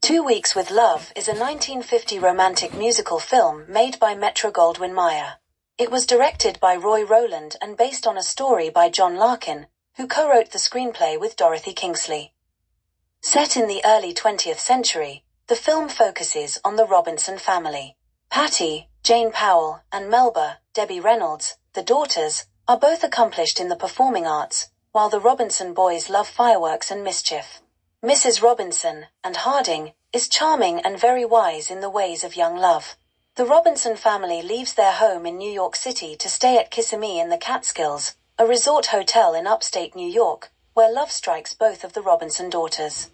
Two Weeks with Love is a 1950 romantic musical film made by Metro Goldwyn Mayer. It was directed by Roy Rowland and based on a story by John Larkin, who co-wrote the screenplay with Dorothy Kingsley. Set in the early 20th century, the film focuses on the Robinson family. Patty, Jane Powell, and Melba, Debbie Reynolds, the daughters, are both accomplished in the performing arts, while the Robinson boys love fireworks and mischief. Mrs. Robinson, Ann Harding, is charming and very wise in the ways of young love. The Robinson family leaves their home in New York City to stay at Kissimmee in the Catskills, a resort hotel in upstate New York, where love strikes both of the Robinson daughters.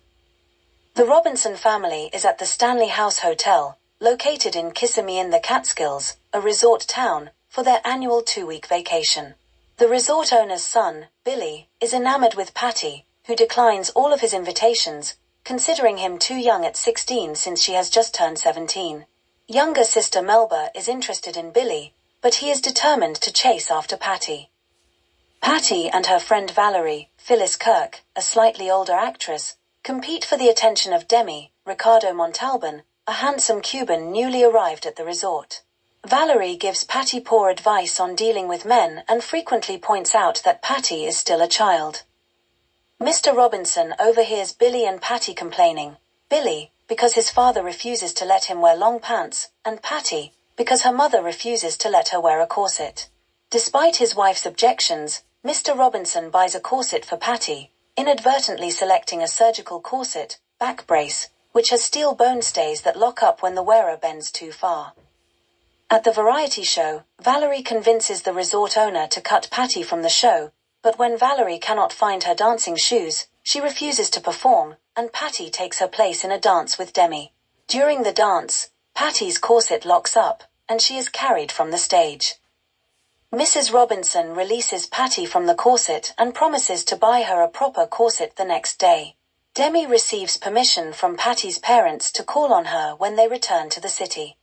The Robinson family is at the Stanley House Hotel, located in Kissimmee in the Catskills, a resort town, for their annual two-week vacation. The resort owner's son, Billy, is enamored with Patty, who declines all of his invitations, considering him too young at 16 since she has just turned 17. Younger sister Melba is interested in Billy, but he is determined to chase after Patty. Patty and her friend Valerie, Phyllis Kirk, a slightly older actress, compete for the attention of Demi, Ricardo Montalban, a handsome Cuban newly arrived at the resort. Valerie gives Patty poor advice on dealing with men and frequently points out that Patty is still a child. Mr. Robinson overhears Billy and Patty complaining. Billy, because his father refuses to let him wear long pants, and Patty, because her mother refuses to let her wear a corset. Despite his wife's objections, Mr. Robinson buys a corset for Patty, inadvertently selecting a surgical corset, back brace, which has steel bone stays that lock up when the wearer bends too far. At the variety show, Valerie convinces the resort owner to cut Patty from the show, but when Valerie cannot find her dancing shoes, she refuses to perform, and Patty takes her place in a dance with Demi. During the dance, Patty's corset locks up, and she is carried from the stage. Mrs. Robinson releases Patty from the corset and promises to buy her a proper corset the next day. Demi receives permission from Patty's parents to call on her when they return to the city.